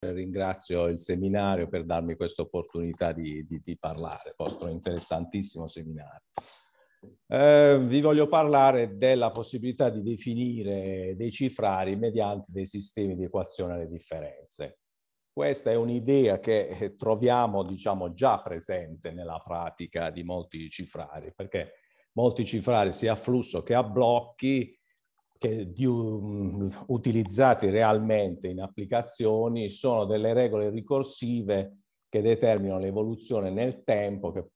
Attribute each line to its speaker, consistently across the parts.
Speaker 1: ringrazio il seminario per darmi questa opportunità di, di, di parlare, vostro interessantissimo seminario. Eh, vi voglio parlare della possibilità di definire dei cifrari mediante dei sistemi di equazione alle differenze. Questa è un'idea che eh, troviamo, diciamo, già presente nella pratica di molti cifrari, perché molti cifrari sia a flusso che a blocchi che di, um, utilizzati realmente in applicazioni sono delle regole ricorsive che determinano l'evoluzione nel tempo, che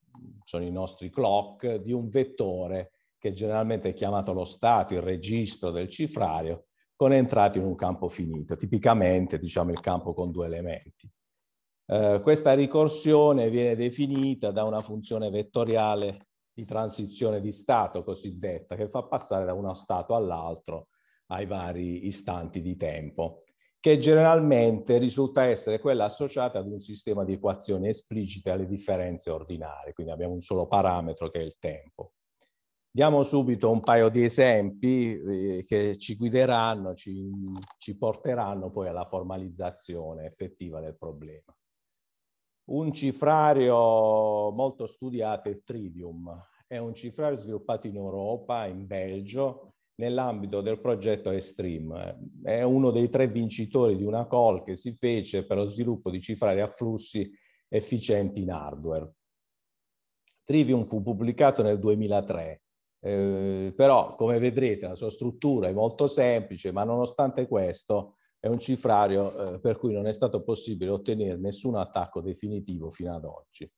Speaker 1: sono i nostri clock, di un vettore che generalmente è chiamato lo stato, il registro del cifrario, con entrate in un campo finito, tipicamente diciamo il campo con due elementi. Eh, questa ricorsione viene definita da una funzione vettoriale di transizione di stato cosiddetta, che fa passare da uno stato all'altro ai vari istanti di tempo, che generalmente risulta essere quella associata ad un sistema di equazioni esplicite alle differenze ordinarie, quindi abbiamo un solo parametro che è il tempo. Diamo subito un paio di esempi eh, che ci guideranno, ci, ci porteranno poi alla formalizzazione effettiva del problema. Un cifrario molto studiato è Trivium, è un cifrario sviluppato in Europa, in Belgio, nell'ambito del progetto Extreme. È uno dei tre vincitori di una call che si fece per lo sviluppo di cifrari a flussi efficienti in hardware. Trivium fu pubblicato nel 2003, eh, però come vedrete la sua struttura è molto semplice, ma nonostante questo è un cifrario eh, per cui non è stato possibile ottenere nessun attacco definitivo fino ad oggi.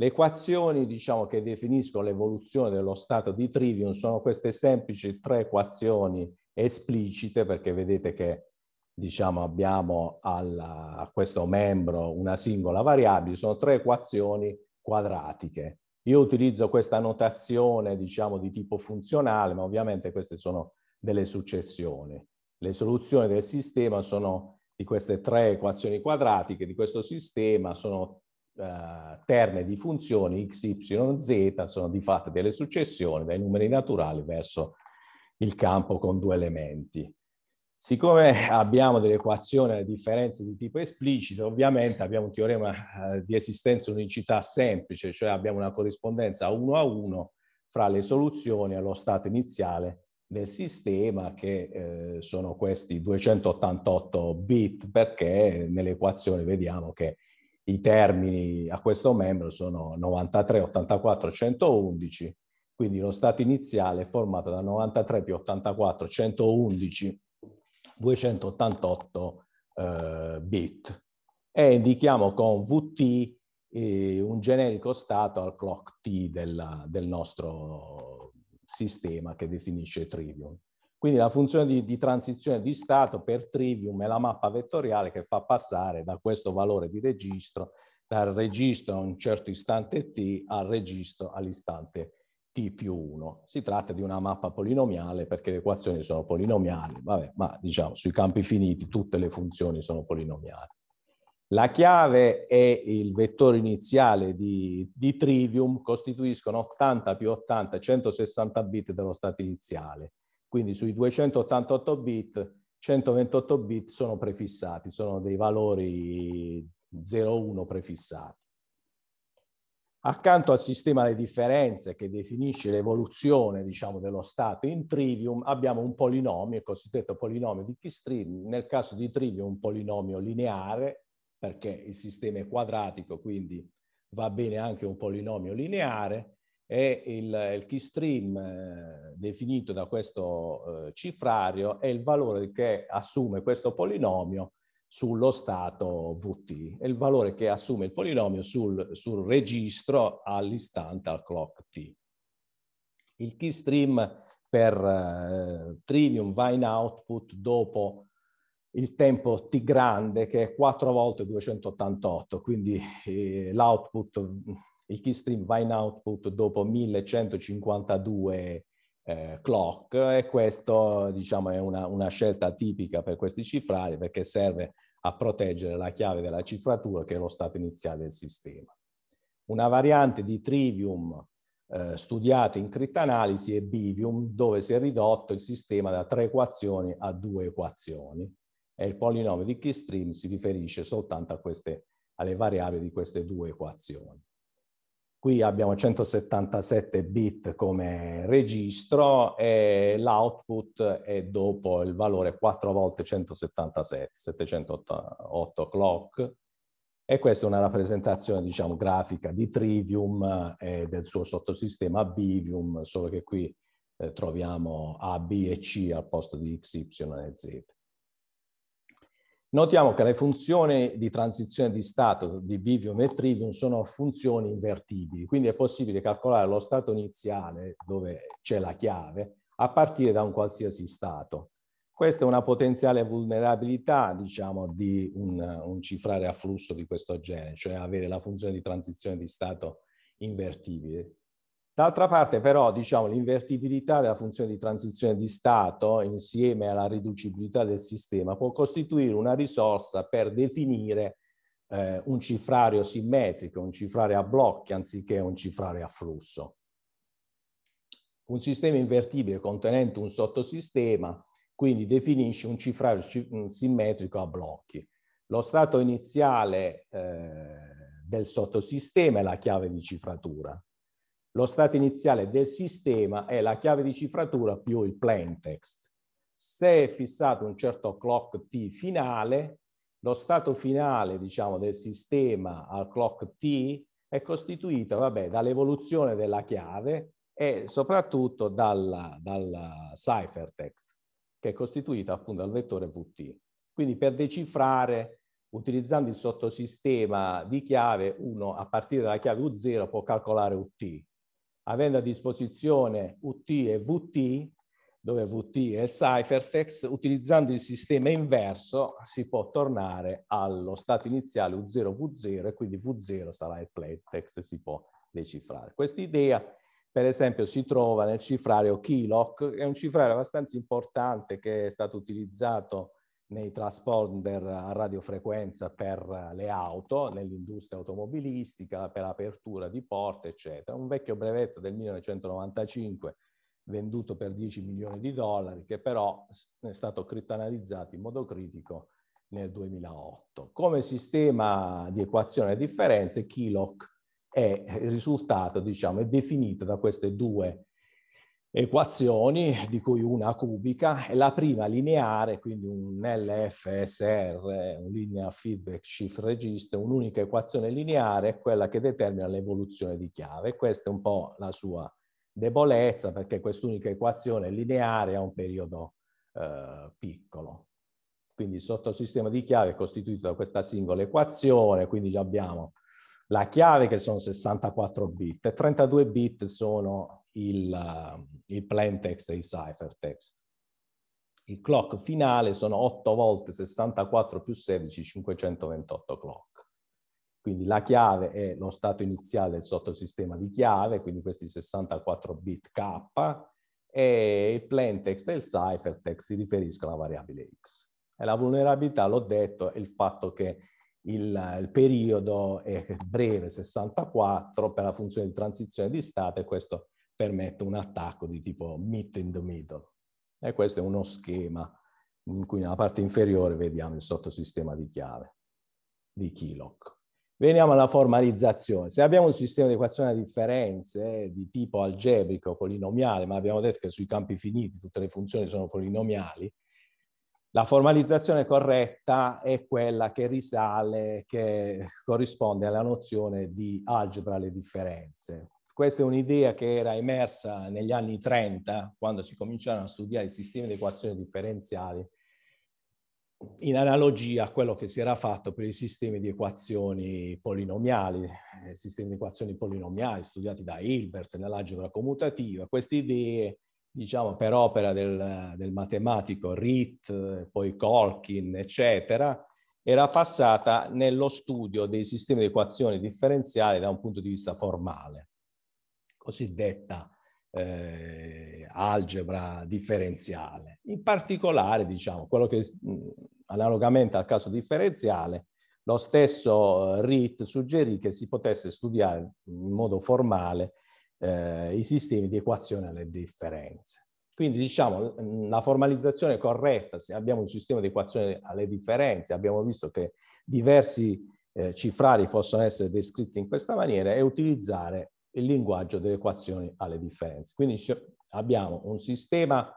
Speaker 1: Le equazioni diciamo, che definiscono l'evoluzione dello stato di trivium sono queste semplici tre equazioni esplicite perché vedete che diciamo, abbiamo alla, a questo membro una singola variabile, sono tre equazioni quadratiche. Io utilizzo questa notazione diciamo, di tipo funzionale, ma ovviamente queste sono delle successioni. Le soluzioni del sistema sono di queste tre equazioni quadratiche di questo sistema, sono eh, terme di funzioni x, y, z, sono di fatto delle successioni dai numeri naturali verso il campo con due elementi. Siccome abbiamo delle equazioni a differenze di tipo esplicito, ovviamente abbiamo un teorema eh, di esistenza unicità semplice, cioè abbiamo una corrispondenza uno a uno fra le soluzioni allo stato iniziale del sistema che eh, sono questi 288 bit perché nelle equazioni vediamo che i termini a questo membro sono 93, 84, 111, quindi lo stato iniziale è formato da 93 più 84, 111, 288 eh, bit. E indichiamo con VT eh, un generico stato al clock T della, del nostro sistema che definisce Trivium. Quindi la funzione di, di, transizione di stato per Trivium è la mappa vettoriale che fa passare da questo valore di registro, dal registro a un certo istante t al registro all'istante t più 1. Si tratta di una mappa polinomiale perché le equazioni sono polinomiali, vabbè, ma diciamo sui campi finiti tutte le funzioni sono polinomiali. La chiave e il vettore iniziale di, di Trivium costituiscono 80 più 80, 160 bit dello stato iniziale. Quindi sui 288 bit, 128 bit sono prefissati, sono dei valori 0,1 prefissati. Accanto al sistema delle differenze che definisce l'evoluzione diciamo, dello stato in Trivium abbiamo un polinomio, il cosiddetto polinomio di Keystream. Nel caso di Trivium un polinomio lineare perché il sistema è quadratico, quindi va bene anche un polinomio lineare, e il, il keystream eh, definito da questo eh, cifrario è il valore che assume questo polinomio sullo stato Vt, è il valore che assume il polinomio sul, sul registro all'istante al clock t. Il keystream per eh, Trivium va in output dopo il tempo t grande che è 4 volte 288, quindi eh, l'output, il keystream va in output dopo 1152 eh, clock e questo diciamo è una, una scelta tipica per questi cifrari perché serve a proteggere la chiave della cifratura che è lo stato iniziale del sistema. Una variante di Trivium eh, studiata in crittanalisi è Bivium dove si è ridotto il sistema da tre equazioni a due equazioni e il polinomio di keystream si riferisce soltanto queste, alle variabili di queste due equazioni. Qui abbiamo 177 bit come registro e l'output è dopo il valore 4 volte 177, 708 clock. E questa è una rappresentazione, diciamo, grafica di Trivium e del suo sottosistema Bivium, solo che qui eh, troviamo A, B e C al posto di X, Y e Z. Notiamo che le funzioni di transizione di stato di Bivium e Trivium sono funzioni invertibili, quindi è possibile calcolare lo stato iniziale, dove c'è la chiave, a partire da un qualsiasi stato. Questa è una potenziale vulnerabilità, diciamo, di un, un cifrare a flusso di questo genere, cioè avere la funzione di transizione di stato invertibile. D'altra parte però diciamo, l'invertibilità della funzione di transizione di stato insieme alla riducibilità del sistema può costituire una risorsa per definire eh, un cifrario simmetrico, un cifrario a blocchi anziché un cifrario a flusso. Un sistema invertibile contenente un sottosistema quindi definisce un cifrario simmetrico a blocchi. Lo stato iniziale eh, del sottosistema è la chiave di cifratura lo stato iniziale del sistema è la chiave di cifratura più il plaintext. Se è fissato un certo clock T finale, lo stato finale, diciamo, del sistema al clock T è costituito, dall'evoluzione della chiave e soprattutto dal, dal ciphertext, che è costituito appunto dal vettore VT. Quindi per decifrare, utilizzando il sottosistema di chiave, uno a partire dalla chiave U0 può calcolare UT, avendo a disposizione UT e VT, dove VT è il ciphertext, utilizzando il sistema inverso si può tornare allo stato iniziale U0V0 e quindi V0 sarà il plaintext si può decifrare. Questa idea, per esempio, si trova nel cifrario Keylock, è un cifrario abbastanza importante che è stato utilizzato nei transponder a radiofrequenza per le auto, nell'industria automobilistica, per apertura di porte, eccetera. Un vecchio brevetto del 1995 venduto per 10 milioni di dollari, che però è stato crittanalizzato in modo critico nel 2008. Come sistema di equazione di differenze, Keylog è il risultato, diciamo, è definito da queste due equazioni, di cui una cubica, e la prima lineare, quindi un LFSR, un linear feedback shift register, un'unica equazione lineare è quella che determina l'evoluzione di chiave. Questa è un po' la sua debolezza, perché quest'unica equazione lineare ha un periodo eh, piccolo. Quindi il sottosistema di chiave è costituito da questa singola equazione, quindi abbiamo la chiave che sono 64 bit e 32 bit sono il, uh, il plain text e il ciphertext. Il clock finale sono 8 volte 64 più 16, 528 clock. Quindi la chiave è lo stato iniziale del sottosistema di chiave, quindi questi 64 bit K, e il plain text e il ciphertext si riferiscono alla variabile X. E la vulnerabilità, l'ho detto, è il fatto che il, il, periodo è breve, 64, per la funzione di transizione di stato e questo permette un attacco di tipo meet in the middle. E questo è uno schema in cui nella parte inferiore vediamo il sottosistema di chiave di Keylog. Veniamo alla formalizzazione. Se abbiamo un sistema di equazione a differenze eh, di tipo algebrico, polinomiale, ma abbiamo detto che sui campi finiti tutte le funzioni sono polinomiali, la formalizzazione corretta è quella che risale, che corrisponde alla nozione di algebra alle differenze. Questa è un'idea che era emersa negli anni 30, quando si cominciarono a studiare i sistemi di equazioni differenziali, in analogia a quello che si era fatto per i sistemi di equazioni polinomiali, eh, sistemi di equazioni polinomiali studiati da Hilbert nell'algebra commutativa. Queste idee diciamo, per opera del, del matematico Ritt, poi Colkin, eccetera, era passata nello studio dei sistemi di equazioni differenziali da un punto di vista formale, cosiddetta eh, algebra differenziale. In particolare, diciamo, quello che analogamente al caso differenziale, lo stesso Ritt suggerì che si potesse studiare in modo formale eh, i sistemi di equazione alle differenze. Quindi diciamo la formalizzazione corretta, se abbiamo un sistema di equazione alle differenze, abbiamo visto che diversi eh, cifrari possono essere descritti in questa maniera, è utilizzare il linguaggio delle equazioni alle differenze. Quindi abbiamo un sistema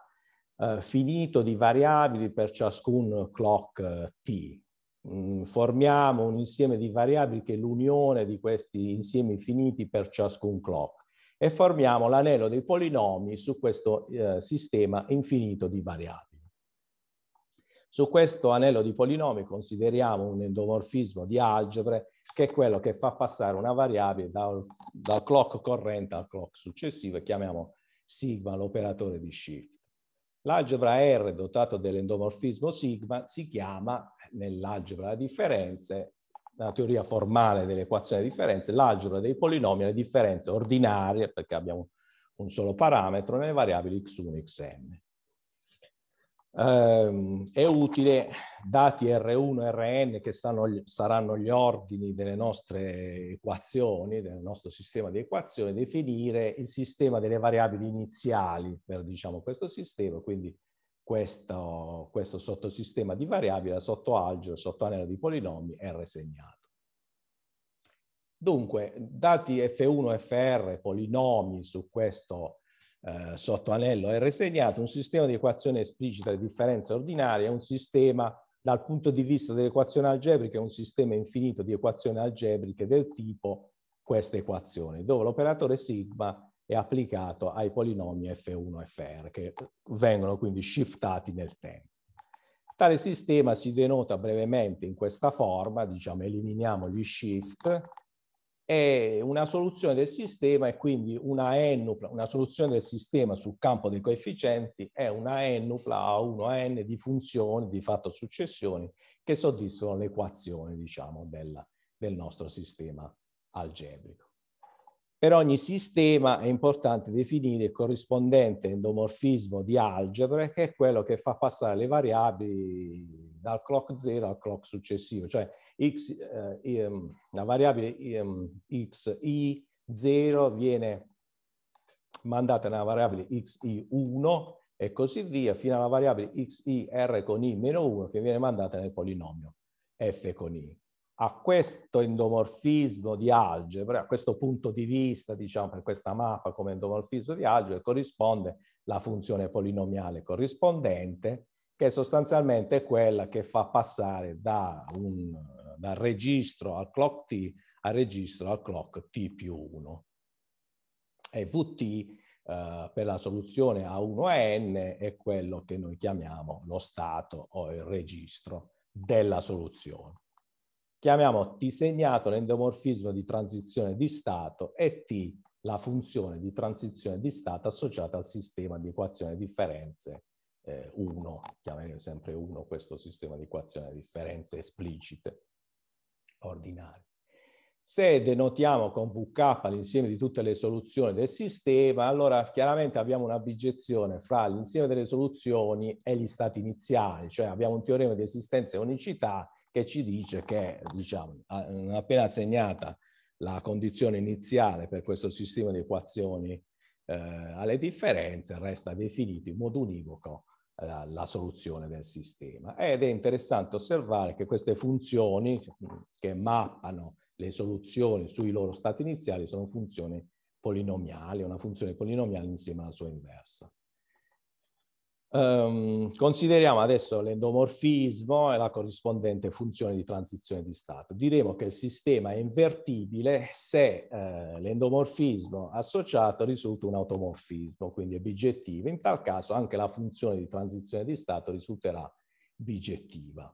Speaker 1: eh, finito di variabili per ciascun clock eh, t. Mm, formiamo un insieme di variabili che è l'unione di questi insiemi finiti per ciascun clock e formiamo l'anello dei polinomi su questo eh, sistema infinito di variabili. Su questo anello di polinomi consideriamo un endomorfismo di algebre che è quello che fa passare una variabile dal, dal clock corrente al clock successivo e chiamiamo sigma l'operatore di shift. L'algebra R dotato dell'endomorfismo sigma si chiama nell'algebra a differenze la teoria formale dell'equazione di differenze, l'algebra dei polinomi alle differenze ordinarie, perché abbiamo un solo parametro, nelle variabili x1 e xn. Um, è utile, dati R1 e Rn, che sanno, saranno gli ordini delle nostre equazioni, del nostro sistema di equazioni, definire il sistema delle variabili iniziali per diciamo, questo sistema, quindi questo, questo sottosistema di variabili, sottoalgebra, sottoanello di polinomi R segnato. Dunque, dati F1 e FR, polinomi su questo eh, sottoanello R segnato, un sistema di equazione esplicita di differenza ordinaria è un sistema dal punto di vista dell'equazione algebrica, è un sistema infinito di equazioni algebriche del tipo queste equazioni, dove l'operatore sigma è applicato ai polinomi F1 e FR, che vengono quindi shiftati nel tempo. Tale sistema si denota brevemente in questa forma, diciamo eliminiamo gli shift, e una soluzione del sistema è quindi una n-nupla, una soluzione del sistema sul campo dei coefficienti è una n-nupla A1 a n di funzioni, di fatto successioni, che soddisfano l'equazione, diciamo, della, del nostro sistema algebrico. Per ogni sistema è importante definire il corrispondente endomorfismo di algebre, che è quello che fa passare le variabili dal clock 0 al clock successivo, cioè x, eh, la variabile xi0 viene mandata nella variabile xi1 e così via, fino alla variabile xir con i meno 1 che viene mandata nel polinomio f con i a questo endomorfismo di algebra, a questo punto di vista, diciamo, per questa mappa come endomorfismo di algebra, corrisponde la funzione polinomiale corrispondente, che sostanzialmente è quella che fa passare da un, dal registro al clock t al registro al clock t più 1. E Vt eh, per la soluzione A1 a n è quello che noi chiamiamo lo stato o il registro della soluzione chiamiamo T segnato l'endomorfismo di transizione di stato e T la funzione di transizione di stato associata al sistema di equazione differenze eh, 1, chiameremo sempre 1 questo sistema di equazione differenze esplicite ordinarie. Se denotiamo con VK l'insieme di tutte le soluzioni del sistema, allora chiaramente abbiamo una bigezione fra l'insieme delle soluzioni e gli stati iniziali, cioè abbiamo un teorema di esistenza e unicità che ci dice che, diciamo, appena assegnata la condizione iniziale per questo sistema di equazioni eh, alle differenze, resta definito in modo univoco la, la, soluzione del sistema. Ed è interessante osservare che queste funzioni che mappano le soluzioni sui loro stati iniziali sono funzioni polinomiali, una funzione polinomiale insieme alla sua inversa. Um, consideriamo adesso l'endomorfismo e la corrispondente funzione di transizione di stato. Diremo che il sistema è invertibile se eh, l'endomorfismo associato risulta un automorfismo, quindi è bigettivo. In tal caso anche la funzione di transizione di stato risulterà bigettiva.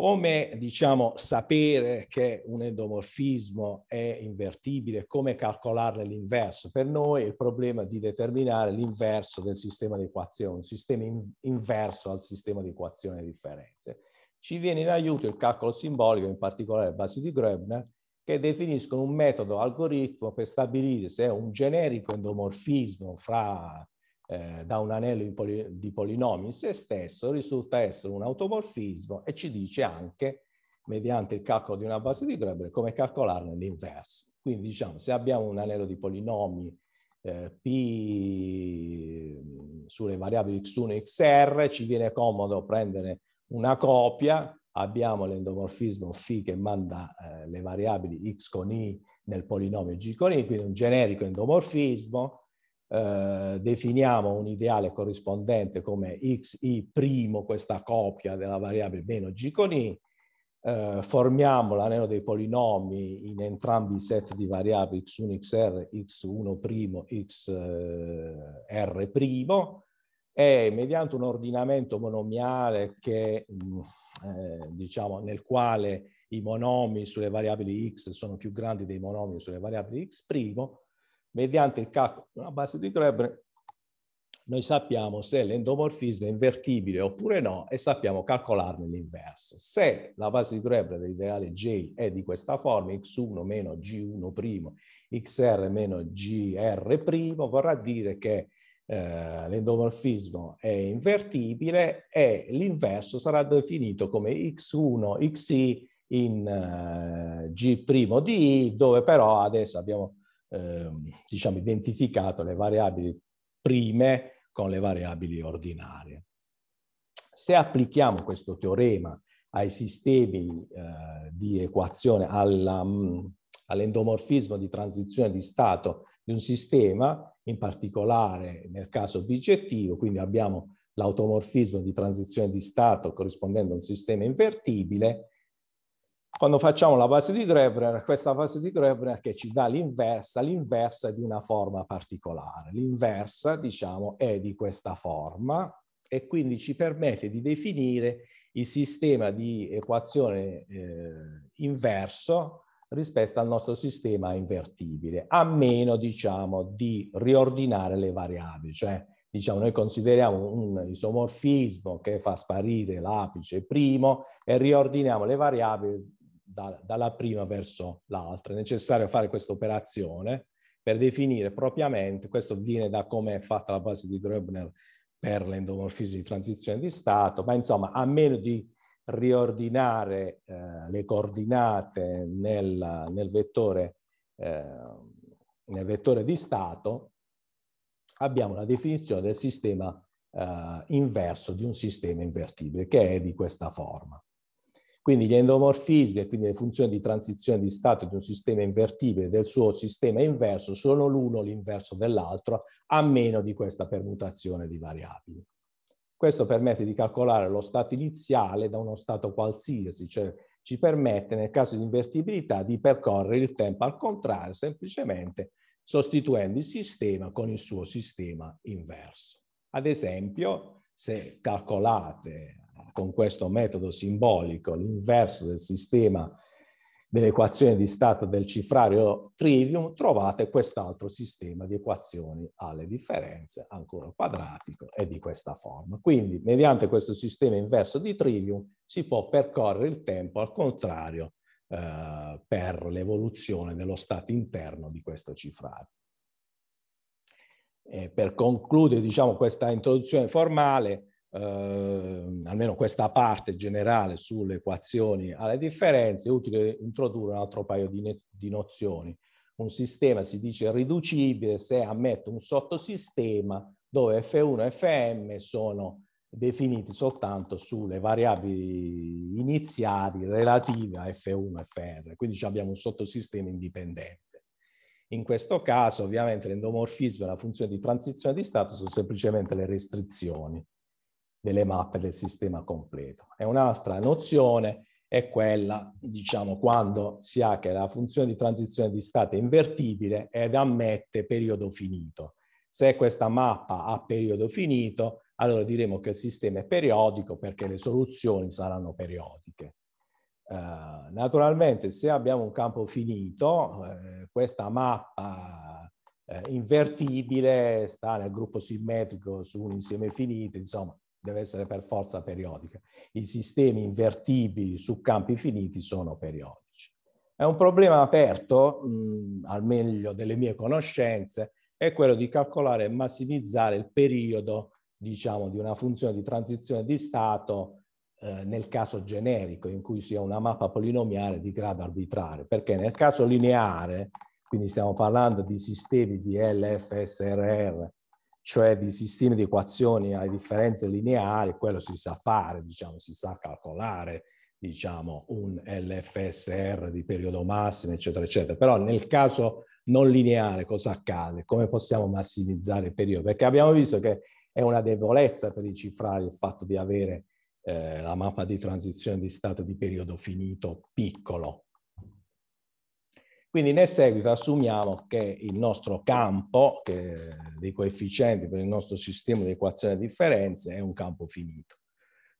Speaker 1: Come diciamo sapere che un endomorfismo è invertibile, come calcolarne l'inverso? Per noi il problema è di determinare l'inverso del sistema di equazione, un sistema in inverso al sistema di equazione di differenze. Ci viene in aiuto il calcolo simbolico, in particolare le basi di Gröbner, che definiscono un metodo algoritmo per stabilire se è un generico endomorfismo fra eh, da un anello poli di polinomi in se stesso risulta essere un automorfismo e ci dice anche, mediante il calcolo di una base di Gröber, come calcolarne l'inverso. Quindi diciamo, se abbiamo un anello di polinomi eh, P sulle variabili x1 xr, ci viene comodo prendere una copia, abbiamo l'endomorfismo φ che manda eh, le variabili x con i nel polinomio g con i, quindi un generico endomorfismo, eh, definiamo un ideale corrispondente come xi', questa coppia della variabile meno g con i, eh, formiamo l'anello dei polinomi in entrambi i set di variabili x1, xr, x1', xr', e mediante un ordinamento monomiale che, mm, eh, diciamo, nel quale i monomi sulle variabili x sono più grandi dei monomi sulle variabili x', mediante il calcolo di una base di Greber, noi sappiamo se l'endomorfismo è invertibile oppure no e sappiamo calcolarne l'inverso. Se la base di Greber dell'ideale J è di questa forma, x1 meno g1', xr meno gr', vorrà dire che eh, l'endomorfismo è invertibile e l'inverso sarà definito come x1 xi in uh, g' di i, dove però adesso abbiamo eh, diciamo, identificato le variabili prime con le variabili ordinarie. Se applichiamo questo teorema ai sistemi eh, di equazione, mm, all'endomorfismo di transizione di stato di un sistema, in particolare nel caso bigettivo, quindi abbiamo l'automorfismo di transizione di stato corrispondente a un sistema invertibile, quando facciamo la base di Drebner, questa base di Drebner che ci dà l'inversa, l'inversa è di una forma particolare. L'inversa, diciamo, è di questa forma e quindi ci permette di definire il sistema di equazione eh, inverso rispetto al nostro sistema invertibile, a meno, diciamo, di riordinare le variabili, cioè diciamo, noi consideriamo un isomorfismo che fa sparire l'apice primo e riordiniamo le variabili da, dalla prima verso l'altra. È necessario fare questa operazione per definire propriamente, questo viene da come è fatta la base di Gröbner per l'endomorfismo di transizione di stato, ma insomma a meno di riordinare eh, le coordinate nel, nel, vettore, eh, nel, vettore, di stato, abbiamo la definizione del sistema eh, inverso di un sistema invertibile, che è di questa forma. Quindi gli endomorfismi e quindi le funzioni di transizione di stato di un sistema invertibile del suo sistema inverso sono l'uno l'inverso dell'altro a meno di questa permutazione di variabili. Questo permette di calcolare lo stato iniziale da uno stato qualsiasi, cioè ci permette nel caso di invertibilità di percorrere il tempo al contrario, semplicemente sostituendo il sistema con il suo sistema inverso. Ad esempio, se calcolate con questo metodo simbolico l'inverso del sistema dell'equazione di stato del cifrario trivium, trovate quest'altro sistema di equazioni alle differenze, ancora quadratico, e di questa forma. Quindi, mediante questo sistema inverso di trivium, si può percorrere il tempo al contrario eh, per l'evoluzione dello stato interno di questo cifrario. E per concludere diciamo, questa introduzione formale, eh, almeno questa parte generale sulle equazioni alle differenze, è utile introdurre un altro paio di, di nozioni. Un sistema si dice riducibile se ammette un sottosistema dove F1 e FM sono definiti soltanto sulle variabili iniziali relative a F1 e FR, quindi abbiamo un sottosistema indipendente. In questo caso ovviamente l'endomorfismo e la funzione di transizione di stato sono semplicemente le restrizioni delle mappe del sistema completo. E un'altra nozione è quella, diciamo, quando si ha che la funzione di transizione di stato è invertibile ed ammette periodo finito. Se questa mappa ha periodo finito, allora diremo che il sistema è periodico perché le soluzioni saranno periodiche. Uh, naturalmente, se abbiamo un campo finito, eh, questa mappa eh, invertibile sta nel gruppo simmetrico su un insieme finito, insomma, deve essere per forza periodica. I sistemi invertibili su campi finiti sono periodici. È un problema aperto, mh, al meglio delle mie conoscenze, è quello di calcolare e massimizzare il periodo, diciamo, di una funzione di transizione di stato eh, nel caso generico, in cui sia una mappa polinomiale di grado arbitrario, perché nel caso lineare quindi stiamo parlando di sistemi di LFSRR, cioè di sistemi di equazioni a differenze lineari, quello si sa fare, diciamo, si sa calcolare, diciamo, un LFSR di periodo massimo, eccetera, eccetera. Però nel caso non lineare cosa accade? Come possiamo massimizzare il periodo? Perché abbiamo visto che è una debolezza per i cifrari il fatto di avere eh, la mappa di transizione di stato di periodo finito piccolo. Quindi nel seguito assumiamo che il nostro campo che, dei coefficienti per il nostro sistema di equazione di differenze è un campo finito.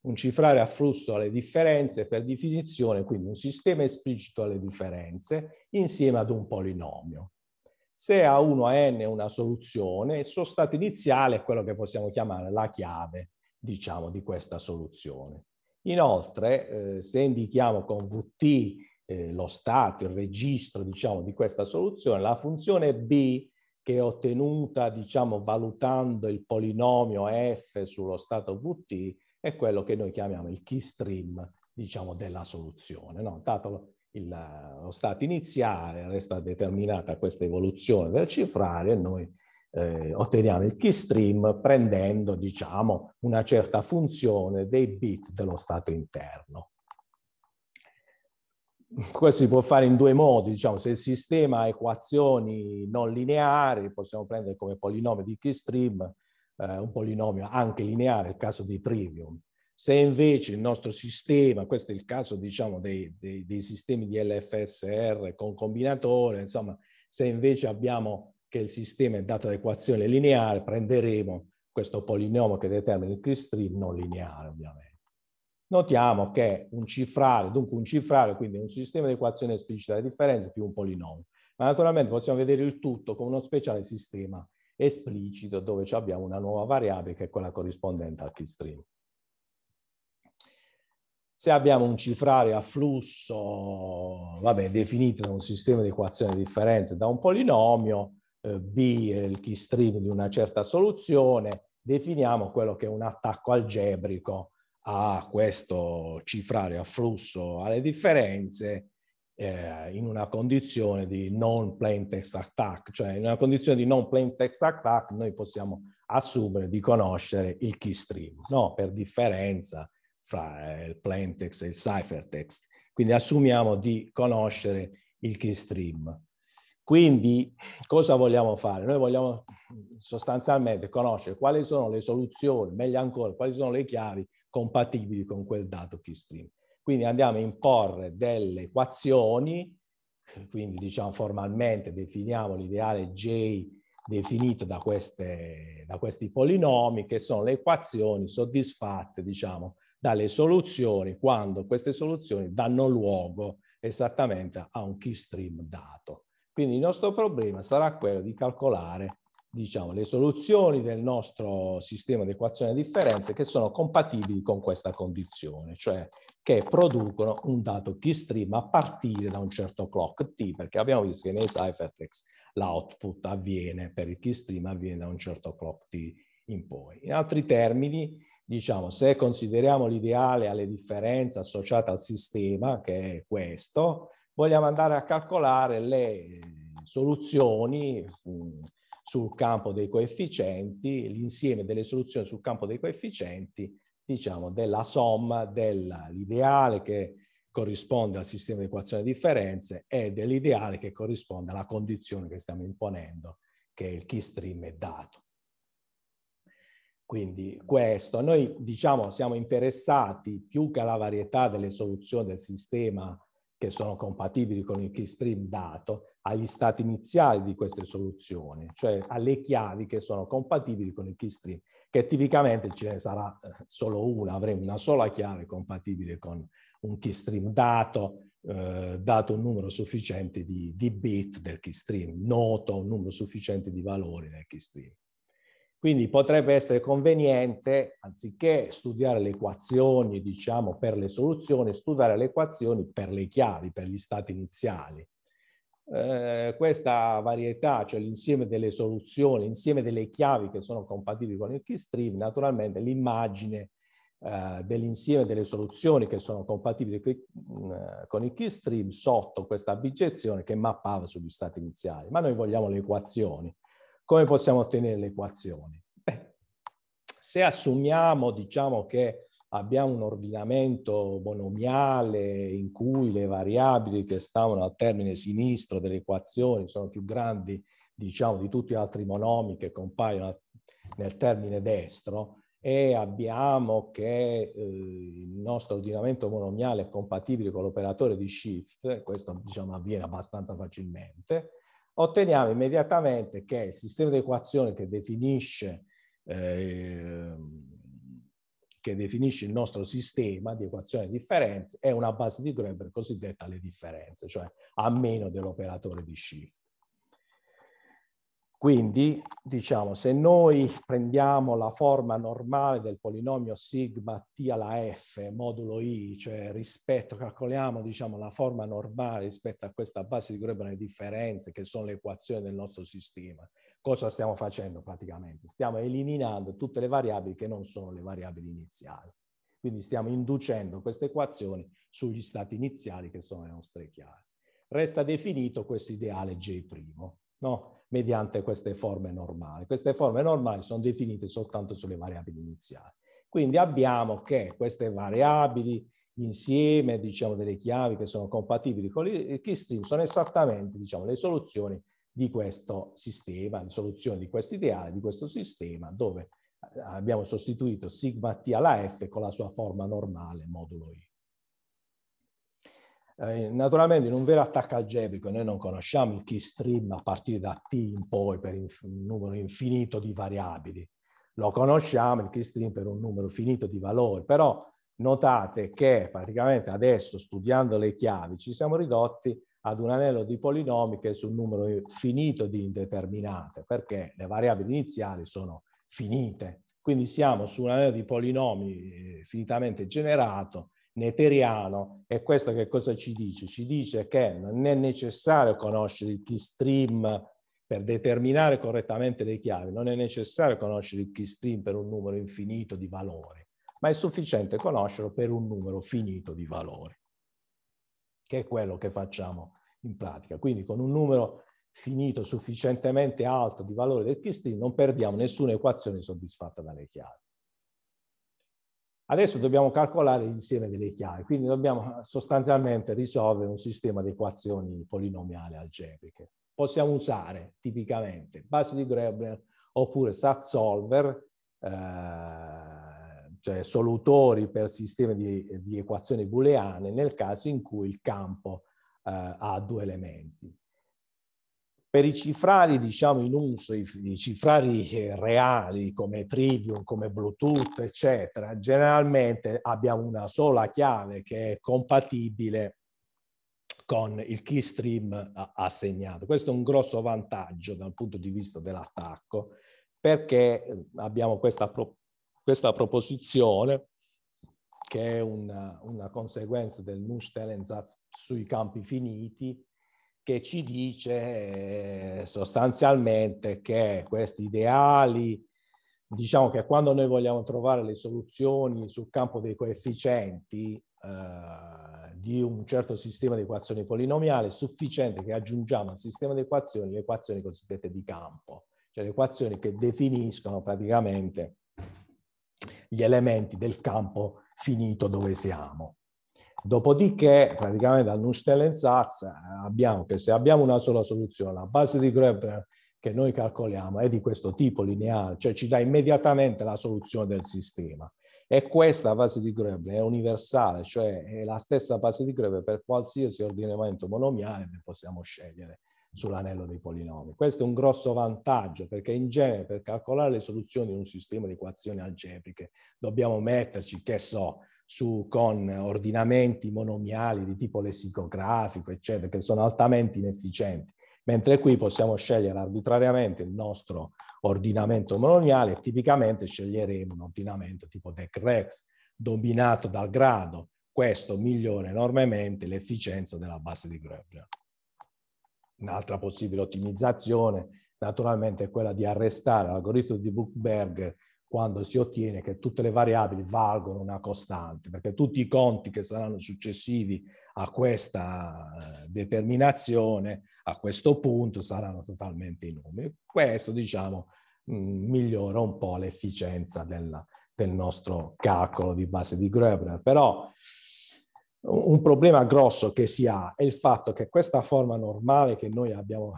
Speaker 1: Un cifrare a flusso alle differenze per definizione, quindi un sistema esplicito alle differenze insieme ad un polinomio. Se A1 a n è una soluzione, il suo stato iniziale è quello che possiamo chiamare la chiave, diciamo, di questa soluzione. Inoltre, eh, se indichiamo con Vt eh, lo stato, il registro diciamo, di questa soluzione, la funzione b che è ottenuta diciamo, valutando il polinomio f sullo stato vt è quello che noi chiamiamo il keystream diciamo, della soluzione. No? Dato il, lo stato iniziale resta determinata questa evoluzione del cifrario e noi eh, otteniamo il keystream prendendo diciamo, una certa funzione dei bit dello stato interno questo si può fare in due modi, diciamo, se il sistema ha equazioni non lineari, possiamo prendere come polinomio di keystream eh, un polinomio anche lineare, il caso di trivium. Se invece il nostro sistema, questo è il caso diciamo dei, dei, dei sistemi di LFSR con combinatore, insomma, se invece abbiamo che il sistema è dato da equazione lineare, prenderemo questo polinomio che determina il keystream non lineare, ovviamente. Notiamo che un cifrare, dunque un cifrare, quindi un sistema di equazione esplicita delle differenze più un polinomio. Ma naturalmente possiamo vedere il tutto con uno speciale sistema esplicito dove abbiamo una nuova variabile che è quella corrispondente al keystream. Se abbiamo un cifrare a flusso, vabbè, definito da un sistema di equazione di differenze da un polinomio, eh, B è il keystream di una certa soluzione, definiamo quello che è un attacco algebrico a questo cifrare a flusso alle differenze eh, in una condizione di non plain text attack, cioè in una condizione di non plain text attack noi possiamo assumere di conoscere il keystream, no? per differenza fra il plain text e il ciphertext. Quindi assumiamo di conoscere il keystream. Quindi cosa vogliamo fare? Noi vogliamo sostanzialmente conoscere quali sono le soluzioni, meglio ancora, quali sono le chiavi compatibili con quel dato keystream. Quindi andiamo a imporre delle equazioni, quindi diciamo formalmente definiamo l'ideale J definito da, queste, da questi polinomi che sono le equazioni soddisfatte diciamo dalle soluzioni quando queste soluzioni danno luogo esattamente a un keystream dato. Quindi il nostro problema sarà quello di calcolare diciamo, le soluzioni del nostro sistema di equazione di differenze che sono compatibili con questa condizione, cioè che producono un dato keystream a partire da un certo clock t, perché abbiamo visto che nei ciphertext l'output avviene per il keystream avviene da un certo clock t in poi. In altri termini, diciamo, se consideriamo l'ideale alle differenze associate al sistema, che è questo, vogliamo andare a calcolare le soluzioni sul campo dei coefficienti, l'insieme delle soluzioni sul campo dei coefficienti, diciamo, della somma dell'ideale che corrisponde al sistema di equazione di differenze e dell'ideale che corrisponde alla condizione che stiamo imponendo, che il keystream è dato. Quindi questo, noi diciamo siamo interessati più che alla varietà delle soluzioni del sistema che sono compatibili con il keystream dato agli stati iniziali di queste soluzioni, cioè alle chiavi che sono compatibili con il keystream, che tipicamente ce ne sarà eh, solo una, avremo una sola chiave compatibile con un keystream dato, eh, dato un numero sufficiente di, di bit del keystream, noto un numero sufficiente di valori nel keystream. Quindi potrebbe essere conveniente, anziché studiare le equazioni, diciamo, per le soluzioni, studiare le equazioni per le chiavi, per gli stati iniziali. Eh, questa varietà, cioè l'insieme delle soluzioni, l'insieme delle chiavi che sono compatibili con il keystream, naturalmente l'immagine eh, dell'insieme delle soluzioni che sono compatibili mm, con il keystream sotto questa bigezione che mappava sugli stati iniziali. Ma noi vogliamo le equazioni. Come possiamo ottenere le equazioni? Beh, se assumiamo, diciamo, che abbiamo un ordinamento monomiale in cui le variabili che stavano al termine sinistro delle equazioni sono più grandi, diciamo, di tutti gli altri monomi che compaiono nel termine destro, e abbiamo che eh, il nostro ordinamento monomiale è compatibile con l'operatore di shift, questo diciamo avviene abbastanza facilmente, otteniamo immediatamente che il sistema di equazioni che definisce, eh, che definisce il nostro sistema di equazioni di differenze è una base di Groeber cosiddetta le differenze, cioè a meno dell'operatore di shift. Quindi, diciamo, se noi prendiamo la forma normale del polinomio sigma t alla f modulo i, cioè rispetto, calcoliamo diciamo, la forma normale rispetto a questa base di Groeber le differenze che sono le equazioni del nostro sistema, cosa stiamo facendo praticamente? Stiamo eliminando tutte le variabili che non sono le variabili iniziali. Quindi stiamo inducendo queste equazioni sugli stati iniziali che sono le nostre chiavi. Resta definito questo ideale J', no? Mediante queste forme normali. Queste forme normali sono definite soltanto sulle variabili iniziali. Quindi abbiamo che queste variabili insieme diciamo, delle chiavi che sono compatibili con il keystream sono esattamente diciamo, le soluzioni di questo sistema, le soluzioni di questo ideale, di questo sistema, dove eh, abbiamo sostituito sigma t alla f con la sua forma normale modulo i. Eh, naturalmente in un vero attacco algebrico noi non conosciamo il keystream a partire da t in poi per un numero infinito di variabili. Lo conosciamo il keystream per un numero finito di valori, però notate che praticamente adesso studiando le chiavi ci siamo ridotti ad un anello di polinomi che è su un numero finito di indeterminate, perché le variabili iniziali sono finite. Quindi siamo su un anello di polinomi eh, finitamente generato neteriano e questo che cosa ci dice? Ci dice che non è necessario conoscere il keystream per determinare correttamente le chiavi, non è necessario conoscere il keystream per un numero infinito di valori, ma è sufficiente conoscerlo per un numero finito di valori, che è quello che facciamo in pratica. Quindi con un numero finito sufficientemente alto di valore del keystream non perdiamo nessuna equazione soddisfatta dalle chiavi. Adesso dobbiamo calcolare l'insieme delle chiavi, quindi dobbiamo sostanzialmente risolvere un sistema di equazioni polinomiali algebriche. Possiamo usare tipicamente base di Gröbner oppure SAT-solver, eh, cioè solutori per sistemi di, di, equazioni booleane nel caso in cui il campo eh, ha due elementi. Per i cifrari, diciamo, in uso, i, i cifrari eh, reali come Trivium, come Bluetooth, eccetera, generalmente abbiamo una sola chiave che è compatibile con il keystream assegnato. Questo è un grosso vantaggio dal punto di vista dell'attacco, perché eh, abbiamo questa, pro questa proposizione che è una, una conseguenza del Nullstellensatz sui campi finiti, che ci dice eh, sostanzialmente che questi ideali, diciamo che quando noi vogliamo trovare le soluzioni sul campo dei coefficienti eh, di un certo sistema di equazioni polinomiali, è sufficiente che aggiungiamo al sistema di equazioni le equazioni cosiddette di campo, cioè le equazioni che definiscono praticamente gli elementi del campo finito dove siamo. Dopodiché, praticamente dal Nullstellensatz eh, abbiamo che se abbiamo una sola soluzione, la base di Gröber che noi calcoliamo è di questo tipo lineare, cioè ci dà immediatamente la soluzione del sistema. E questa base di Gröber è universale, cioè è la stessa base di Gröber per qualsiasi ordinamento monomiale che possiamo scegliere sull'anello dei polinomi. Questo è un grosso vantaggio perché in genere per calcolare le soluzioni di un sistema di equazioni algebriche dobbiamo metterci, che so, su, con ordinamenti monomiali di tipo lessicografico, eccetera, che sono altamente inefficienti, mentre qui possiamo scegliere arbitrariamente il nostro ordinamento monomiale tipicamente sceglieremo un ordinamento tipo DEC-REX, dominato dal grado. Questo migliora enormemente l'efficienza della base di Gröbner. Un'altra possibile ottimizzazione naturalmente è quella di arrestare l'algoritmo di Buchberger quando si ottiene che tutte le variabili valgono una costante, perché tutti i conti che saranno successivi a questa eh, determinazione, a questo punto, saranno totalmente i numeri. Questo, diciamo, mm, migliora un po' l'efficienza del, del nostro calcolo di base di Gröbner, però un problema grosso che si ha è il fatto che questa forma normale che noi abbiamo,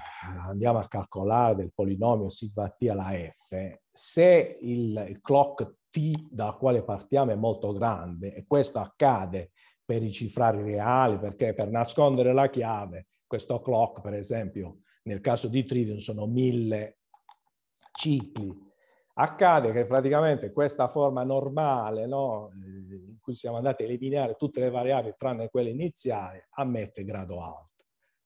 Speaker 1: andiamo a calcolare del polinomio sigma t alla f, se il, clock t dal quale partiamo è molto grande e questo accade per i cifrari reali, perché per nascondere la chiave, questo clock per esempio nel caso di Trivium sono mille cicli, accade che praticamente questa forma normale no, in cui siamo andati a eliminare tutte le variabili tranne quelle iniziali ammette grado alto.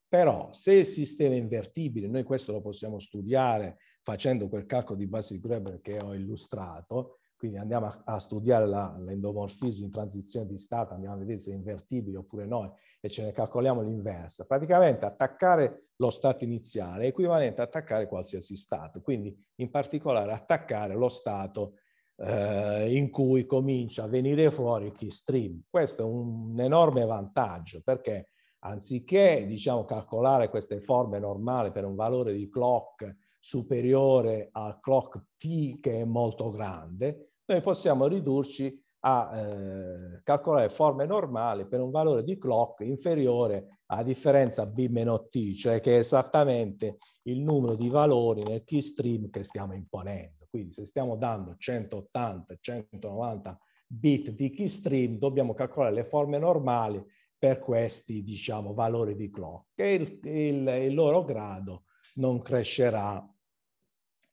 Speaker 1: Però se il sistema è invertibile, noi questo lo possiamo studiare facendo quel calcolo di base di che ho illustrato, quindi andiamo a, a studiare l'endomorfismo in transizione di stato, andiamo a vedere se è invertibile oppure no e ce ne calcoliamo l'inversa. Praticamente attaccare lo stato iniziale è equivalente a attaccare qualsiasi stato, quindi in particolare attaccare lo stato eh, in cui comincia a venire fuori il keystream. Questo è un enorme vantaggio perché anziché diciamo, calcolare queste forme normali per un valore di clock superiore al clock t che è molto grande, noi possiamo ridurci a eh, calcolare forme normali per un valore di clock inferiore a differenza b-t, cioè che è esattamente il numero di valori nel keystream che stiamo imponendo. Quindi se stiamo dando 180, 190 bit di keystream, dobbiamo calcolare le forme normali per questi, diciamo, valori di clock. E il, il, il loro grado non crescerà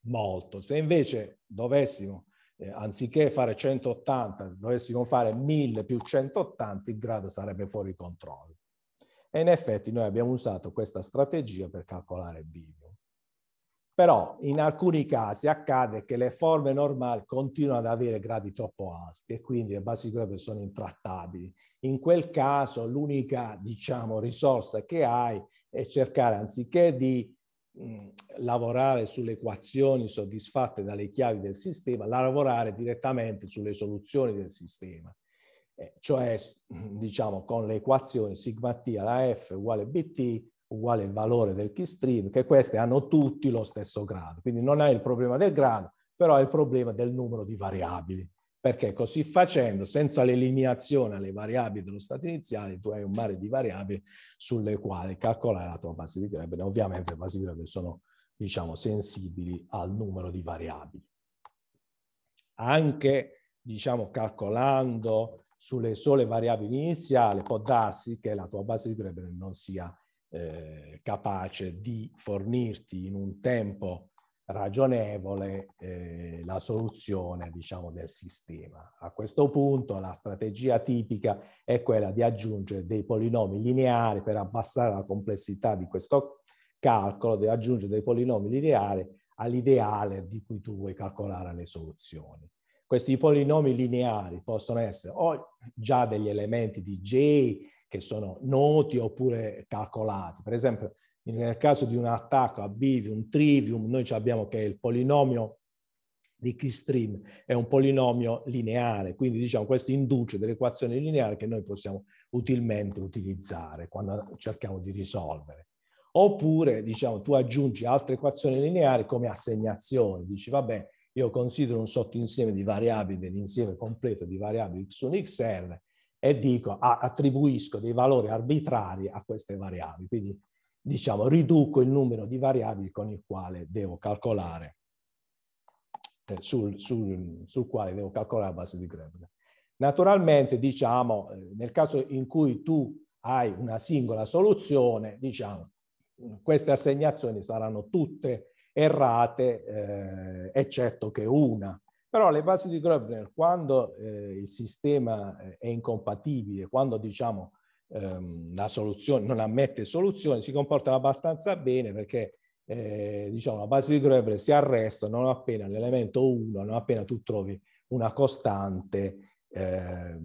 Speaker 1: molto. Se invece dovessimo, eh, anziché fare 180, dovessimo fare 1000 più 180, il grado sarebbe fuori controllo. E in effetti noi abbiamo usato questa strategia per calcolare bivio. Però in alcuni casi accade che le forme normali continuano ad avere gradi troppo alti e quindi le basi di sono intrattabili. In quel caso l'unica diciamo, risorsa che hai è cercare anziché di lavorare sulle equazioni soddisfatte dalle chiavi del sistema, lavorare direttamente sulle soluzioni del sistema. Eh, cioè, diciamo, con le equazioni sigma t alla f uguale bt uguale il valore del keystream, che queste hanno tutti lo stesso grado. Quindi non hai il problema del grado, però hai il problema del numero di variabili perché così facendo, senza l'eliminazione alle variabili dello stato iniziale, tu hai un mare di variabili sulle quali calcolare la tua base di Greber. Ovviamente le basi di Greber sono, diciamo, sensibili al numero di variabili. Anche, diciamo, calcolando sulle sole variabili iniziali, può darsi che la tua base di Greber non sia eh, capace di fornirti in un tempo ragionevole eh, la soluzione diciamo, del sistema. A questo punto la strategia tipica è quella di aggiungere dei polinomi lineari per abbassare la complessità di questo calcolo, di aggiungere dei polinomi lineari all'ideale di cui tu vuoi calcolare le soluzioni. Questi polinomi lineari possono essere o già degli elementi di J che sono noti oppure calcolati. Per esempio, nel caso di un attacco a bivium, trivium, noi abbiamo che il polinomio di keystream è un polinomio lineare, quindi diciamo questo induce delle equazioni lineari che noi possiamo utilmente utilizzare quando cerchiamo di risolvere. Oppure, diciamo, tu aggiungi altre equazioni lineari come assegnazioni, dici vabbè, io considero un sottoinsieme di variabili dell'insieme completo di variabili x1, xr e dico, attribuisco dei valori arbitrari a queste variabili. Quindi diciamo, riduco il numero di variabili con il quale devo calcolare, sul, sul, sul, quale devo calcolare la base di Gröbner. Naturalmente, diciamo, eh, nel caso in cui tu hai una singola soluzione, diciamo, queste assegnazioni saranno tutte errate, eh, eccetto che una. Però le basi di Gröbner, quando eh, il sistema eh, è incompatibile, quando diciamo ehm, la soluzione, non ammette soluzioni, si comportano abbastanza bene perché eh, diciamo, la base di Gröber si arresta non appena l'elemento 1, non appena tu trovi una costante, eh,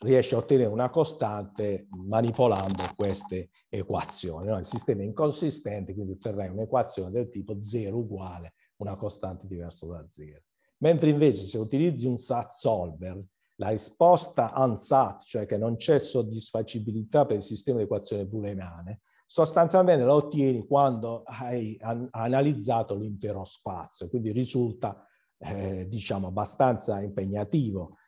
Speaker 1: riesci a ottenere una costante manipolando queste equazioni. No? Il sistema è inconsistente, quindi otterrai un'equazione del tipo 0 uguale una costante diversa da 0. Mentre invece se utilizzi un SAT solver, la risposta unsat, cioè che non c'è soddisfacibilità per il sistema di equazione booleane, sostanzialmente la ottieni quando hai an analizzato l'intero spazio, quindi risulta eh, diciamo abbastanza impegnativo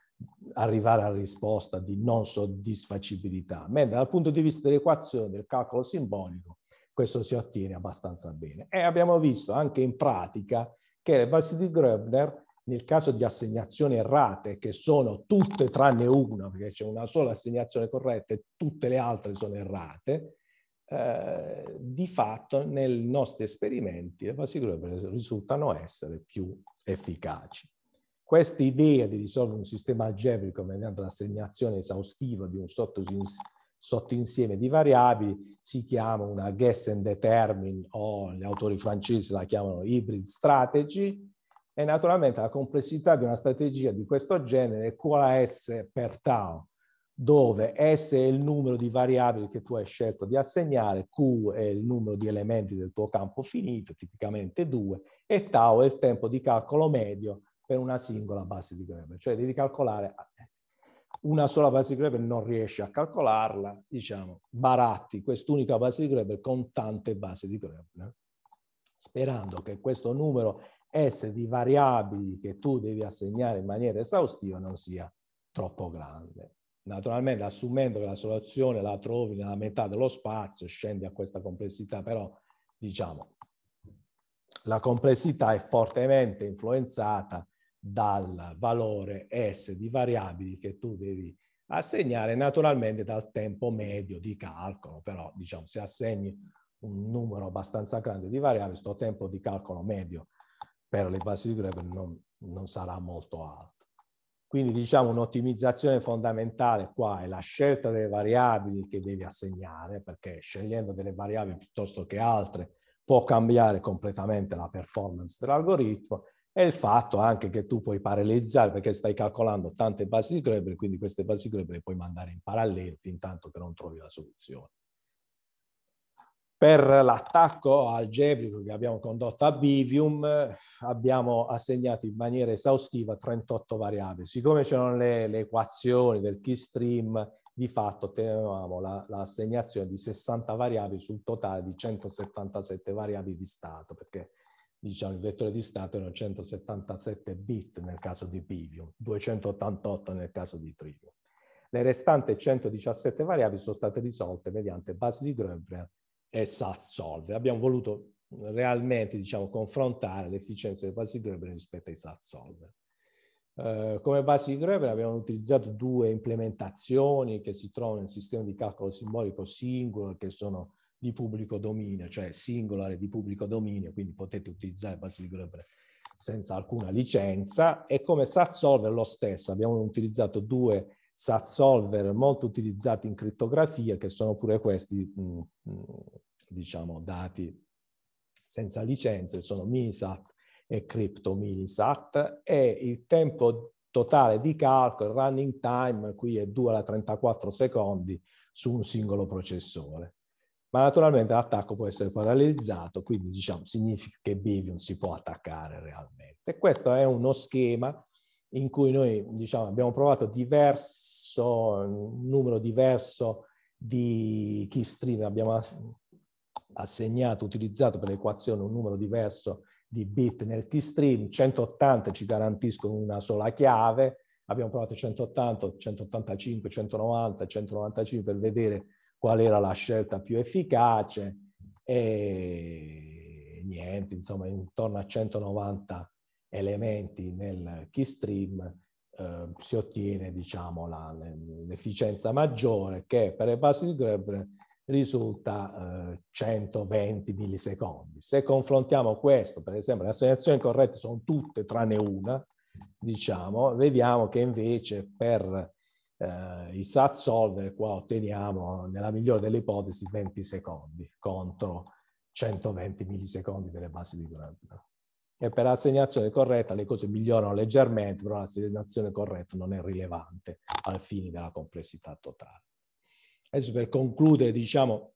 Speaker 1: arrivare alla risposta di non soddisfacibilità, mentre dal punto di vista dell'equazione del calcolo simbolico questo si ottiene abbastanza bene. E abbiamo visto anche in pratica che le basi di Gröbner, nel caso di assegnazioni errate, che sono tutte tranne una, perché c'è una sola assegnazione corretta e tutte le altre sono errate, eh, di fatto nei nostri esperimenti le Gröbner risultano essere più efficaci. Questa idea di risolvere un sistema algebrico mediante l'assegnazione esaustiva di un sottoinsieme di variabili si chiama una guess and determine o gli autori francesi la chiamano hybrid strategy e naturalmente la complessità di una strategia di questo genere è quale S per tau dove S è il numero di variabili che tu hai scelto di assegnare, Q è il numero di elementi del tuo campo finito, tipicamente 2, e tau è il tempo di calcolo medio per una singola base di Greber. Cioè devi calcolare una sola base di Greber, non riesci a calcolarla, diciamo, baratti quest'unica base di Greber con tante basi di Greber, sperando che questo numero S di variabili che tu devi assegnare in maniera esaustiva non sia troppo grande. Naturalmente assumendo che la soluzione la trovi nella metà dello spazio, scendi a questa complessità, però diciamo la complessità è fortemente influenzata dal valore S di variabili che tu devi assegnare, naturalmente dal tempo medio di calcolo, però diciamo se assegni un numero abbastanza grande di variabili, questo tempo di calcolo medio per le basi di Greber non, non sarà molto alto. Quindi diciamo un'ottimizzazione fondamentale qua è la scelta delle variabili che devi assegnare, perché scegliendo delle variabili piuttosto che altre può cambiare completamente la performance dell'algoritmo e il fatto anche che tu puoi parallelizzare perché stai calcolando tante basi di Greber, quindi queste basi di Greber le puoi mandare in parallelo fin tanto che non trovi la soluzione. Per l'attacco algebrico che abbiamo condotto a Bivium abbiamo assegnato in maniera esaustiva 38 variabili. Siccome c'erano le, le, equazioni del keystream, di fatto tenevamo l'assegnazione la di 60 variabili sul totale di 177 variabili di stato, perché diciamo il vettore di stato erano 177 bit nel caso di Bivium, 288 nel caso di Trivium. Le restanti 117 variabili sono state risolte mediante base di Gröber e SAT solver. Abbiamo voluto realmente diciamo, confrontare l'efficienza dei basi di Gröber rispetto ai SAT solver. Uh, come base di Gröber abbiamo utilizzato due implementazioni che si trovano nel sistema di calcolo simbolico singolo che sono di pubblico dominio, cioè singolare di pubblico dominio, quindi potete utilizzare basi di Gröber senza alcuna licenza e come SAT solver lo stesso, abbiamo utilizzato due SAT solver molto utilizzati in crittografia che sono pure questi mm, mm, diciamo dati senza licenze, sono Minisat e Crypto Minisat e il tempo totale di calcolo, il running time qui è 2 alla 34 secondi su un singolo processore. Ma naturalmente l'attacco può essere parallelizzato, quindi diciamo significa che Bivium si può attaccare realmente. Questo è uno schema in cui noi diciamo, abbiamo provato diverso, un numero diverso di keystream, abbiamo assegnato, utilizzato per l'equazione un numero diverso di bit nel keystream, 180 ci garantiscono una sola chiave, abbiamo provato 180, 185, 190, 195 per vedere qual era la scelta più efficace. E niente, insomma intorno a 190 elementi nel keystream eh, si ottiene diciamo, l'efficienza maggiore che per le basi di Gröber risulta eh, 120 millisecondi. Se confrontiamo questo, per esempio, le assegnazioni corrette sono tutte tranne una, diciamo, vediamo che invece per eh, i SAT solver qua otteniamo, nella migliore delle ipotesi, 20 secondi contro 120 millisecondi delle basi di Gröber e per l'assegnazione corretta le cose migliorano leggermente, però l'assegnazione corretta non è rilevante al fine della complessità totale. Adesso per concludere, diciamo,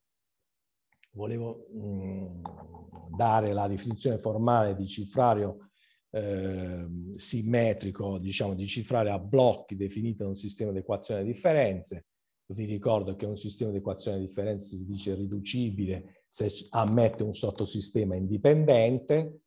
Speaker 1: volevo mh, mm, dare la definizione formale di cifrario eh, simmetrico, diciamo, di cifrare a blocchi definito un sistema di equazione di differenze. Vi ricordo che un sistema di equazione di differenze si dice riducibile se ammette un sottosistema indipendente.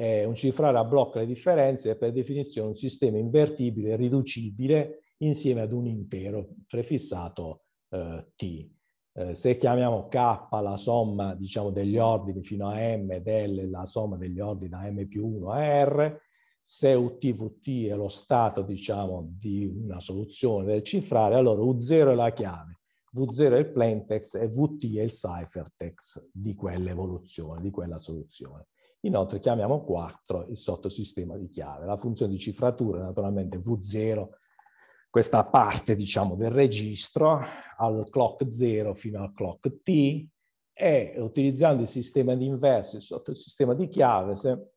Speaker 1: Eh, un cifrare a blocco le differenze è per definizione un sistema invertibile riducibile insieme ad un intero prefissato eh, t. Eh, se chiamiamo k la somma diciamo, degli ordini fino a m L la somma degli ordini da m più 1 a r, se UT-VT è lo stato diciamo, di una soluzione del cifrare, allora U0 è la chiave, V0 è il plaintext e VT è il ciphertext di quell'evoluzione, di quella soluzione. Inoltre chiamiamo 4 il sottosistema di chiave. La funzione di cifratura naturalmente V0 questa parte diciamo del registro al clock 0 fino al clock t e utilizzando il sistema di inverso il sistema di chiave se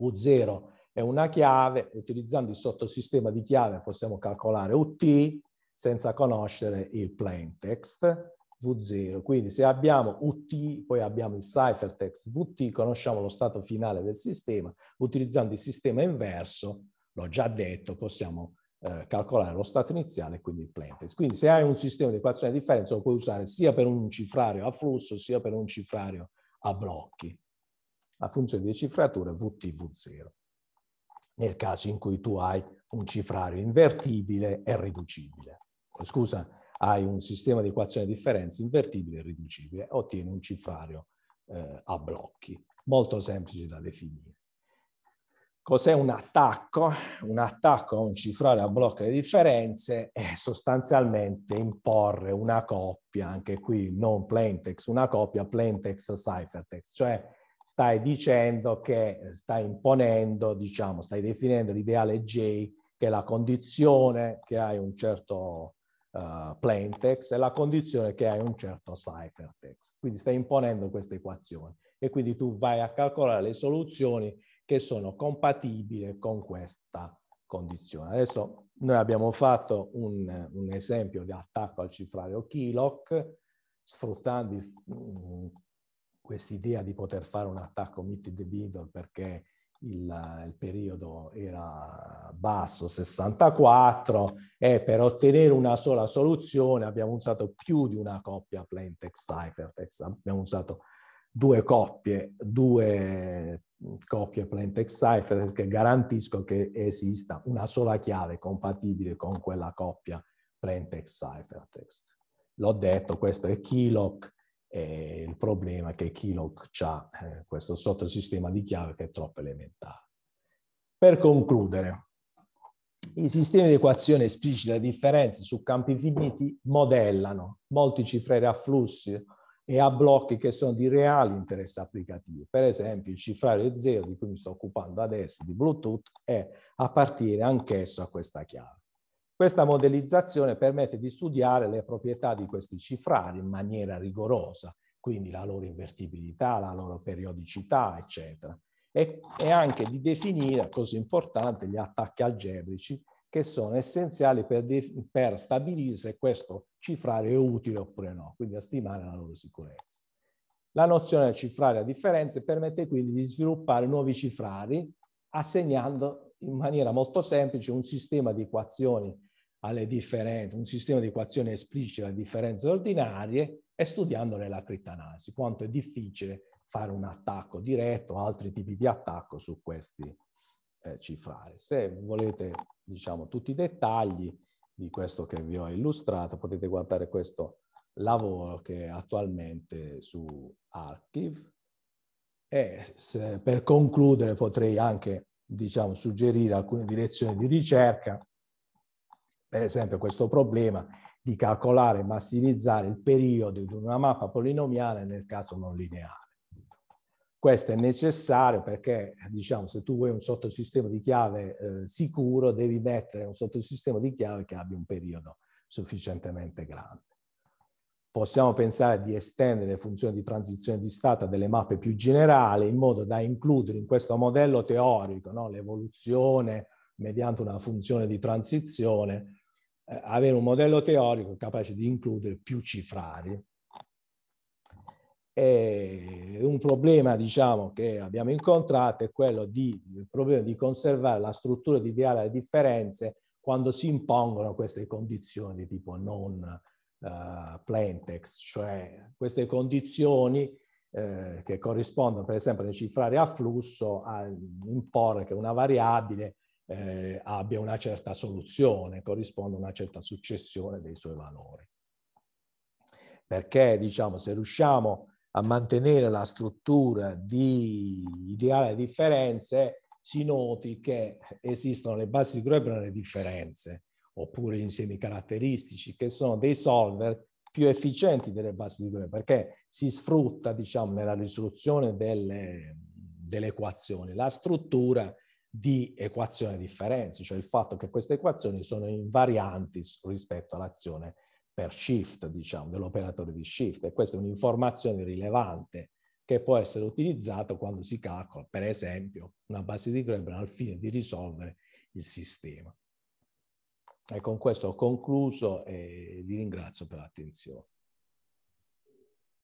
Speaker 1: U0 è una chiave utilizzando il sottosistema di chiave possiamo calcolare UT senza conoscere il plaintext V0 quindi se abbiamo UT poi abbiamo il ciphertext VT conosciamo lo stato finale del sistema utilizzando il sistema inverso l'ho già detto possiamo eh, calcolare lo stato iniziale e quindi il plaintext. Quindi se hai un sistema di equazione di differenza lo puoi usare sia per un cifrario a flusso sia per un cifrario a blocchi. La funzione di cifratura è VT-V0 nel caso in cui tu hai un cifrario invertibile e riducibile. Scusa, hai un sistema di equazione di differenza invertibile e riducibile, ottieni un cifrario eh, a blocchi, molto semplice da definire. Cos'è un attacco? Un attacco a un cifrare a blocco le differenze è sostanzialmente imporre una coppia, anche qui non plaintext, una coppia plaintext-ciphertext, cioè stai dicendo che stai imponendo, diciamo, stai definendo l'ideale J che è la condizione che hai un certo uh, plaintext e la condizione che hai un certo ciphertext. Quindi stai imponendo questa equazione e quindi tu vai a calcolare le soluzioni che sono compatibili con questa condizione. Adesso noi abbiamo fatto un, un esempio di attacco al cifrario Keylock, sfruttando quest'idea di poter fare un attacco meet the middle perché il, il, periodo era basso, 64, e per ottenere una sola soluzione abbiamo usato più di una coppia plaintext-ciphertext, abbiamo usato due coppie, due coppie plaintext cipher che garantisco che esista una sola chiave compatibile con quella coppia plaintext ciphertext. L'ho detto, questo è Keylock e il problema è che Keylock ha eh, questo sottosistema di chiave che è troppo elementare. Per concludere, i sistemi di equazione esplicita di differenze su campi finiti modellano molti cifreri a flussi e a blocchi che sono di reale interesse applicativo. Per esempio il cifrario zero di cui mi sto occupando adesso di Bluetooth è a partire anch'esso a questa chiave. Questa modellizzazione permette di studiare le proprietà di questi cifrari in maniera rigorosa, quindi la loro invertibilità, la loro periodicità, eccetera. E, e anche di definire, cosa importante, gli attacchi algebrici che sono essenziali per, per stabilire se questo cifrario è utile oppure no, quindi a stimare la loro sicurezza. La nozione del cifrario a differenze permette quindi di sviluppare nuovi cifrari assegnando in maniera molto semplice un sistema di equazioni alle differenze, un sistema di equazioni esplicite alle differenze ordinarie e studiandone la crittanalisi, quanto è difficile fare un attacco diretto, altri tipi di attacco su questi eh, cifrare. Se volete, diciamo, tutti i dettagli di questo che vi ho illustrato, potete guardare questo lavoro che è attualmente su Archive. E se, per concludere potrei anche, diciamo, suggerire alcune direzioni di ricerca, per esempio questo problema di calcolare e massimizzare il periodo di una mappa polinomiale nel caso non lineare. Questo è necessario perché, diciamo, se tu vuoi un sottosistema di chiave eh, sicuro, devi mettere un sottosistema di chiave che abbia un periodo sufficientemente grande. Possiamo pensare di estendere le funzioni di transizione di stato a delle mappe più generali in modo da includere in questo modello teorico no, l'evoluzione mediante una funzione di transizione, eh, avere un modello teorico capace di includere più cifrari. E un problema diciamo, che abbiamo incontrato è quello di, di conservare la struttura di ideale alle differenze quando si impongono queste condizioni di tipo non uh, plaintext, cioè queste condizioni eh, che corrispondono per esempio nel cifrare a flusso a imporre che una variabile eh, abbia una certa soluzione, corrisponda a una certa successione dei suoi valori. Perché diciamo se riusciamo a mantenere la struttura di ideale differenze, si noti che esistono le basi di Groeber nelle differenze, oppure gli insiemi caratteristici, che sono dei solver più efficienti delle basi di Groeber, perché si sfrutta, diciamo, nella risoluzione delle, delle equazioni, la struttura di equazione differenze, cioè il fatto che queste equazioni sono invarianti rispetto all'azione per shift, diciamo, dell'operatore di shift. E questa è un'informazione rilevante che può essere utilizzato quando si calcola, per esempio, una base di Greber al fine di risolvere il sistema. E con questo ho concluso e vi ringrazio per l'attenzione.